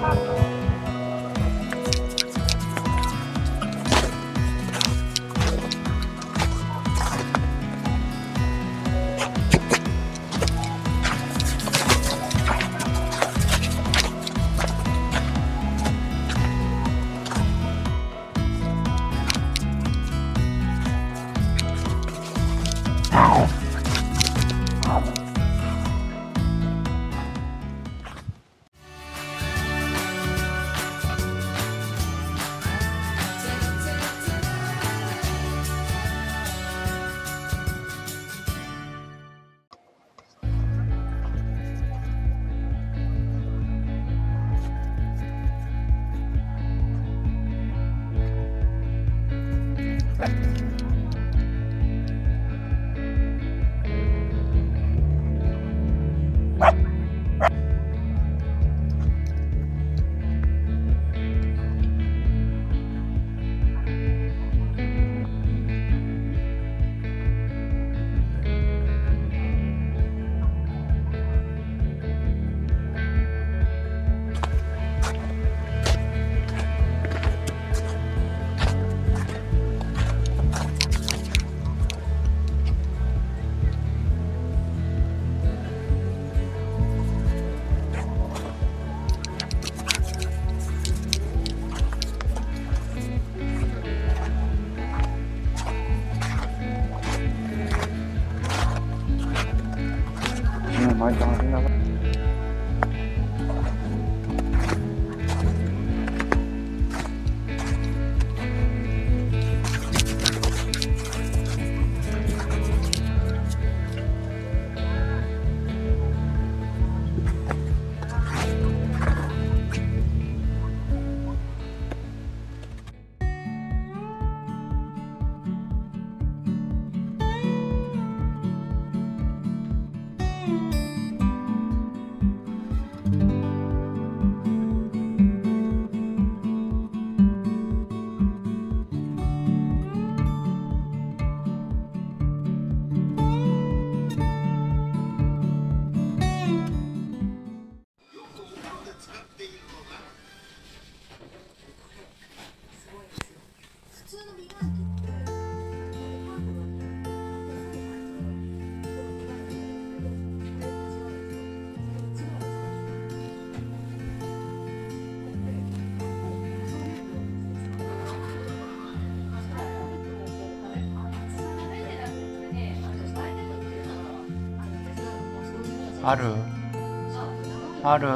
Part. Gracias. Jangan. ある？ある。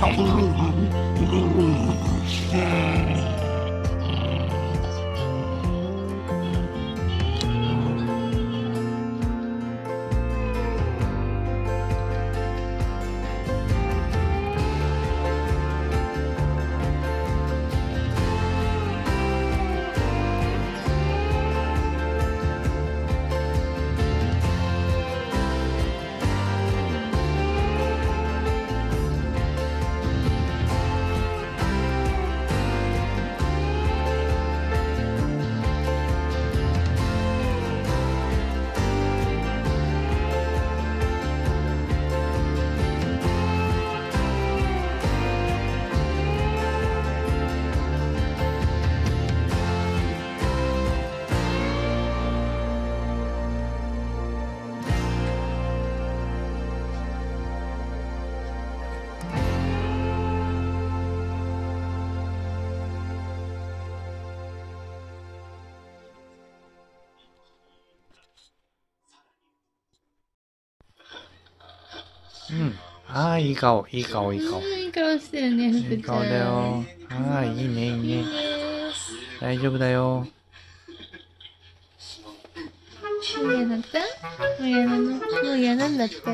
Hallelujah. うんああ、いい顔、いい顔、いい顔。いい顔してるね、いい顔だよ。ああ、いいね、いいね。大丈夫だよ。嫌うだった？もう嫌なの、もう嫌なんだって。で、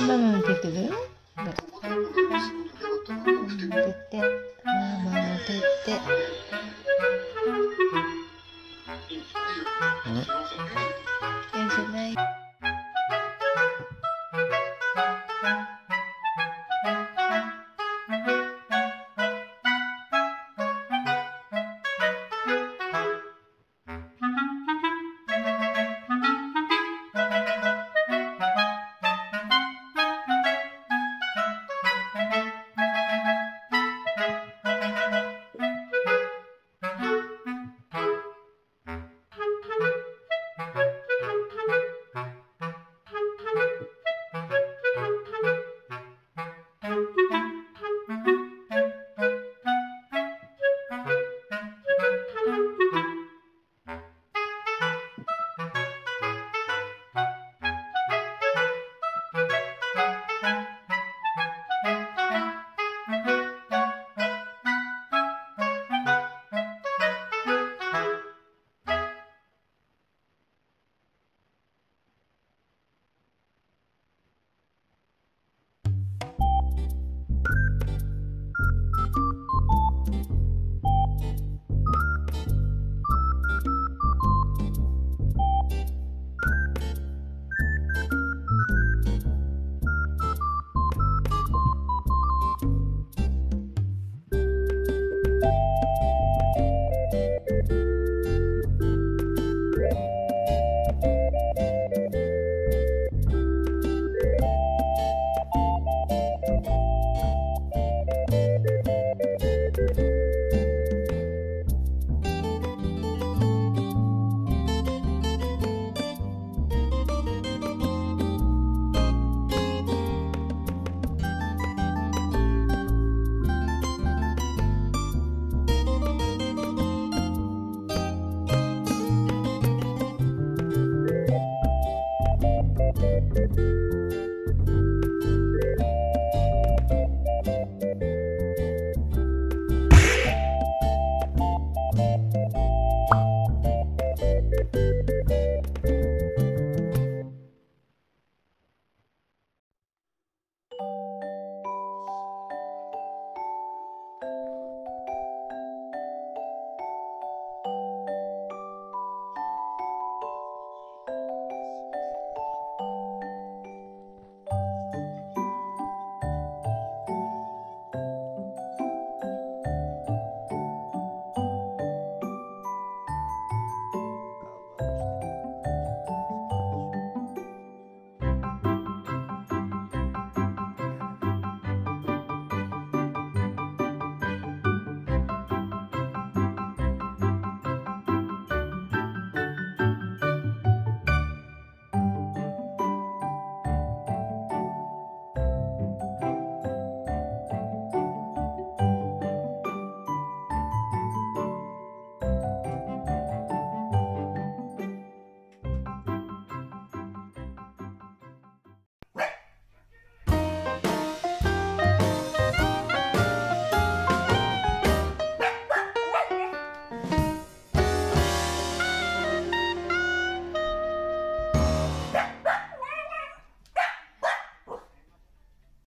ママも出てる？ママも出て、ママも出て。えじ。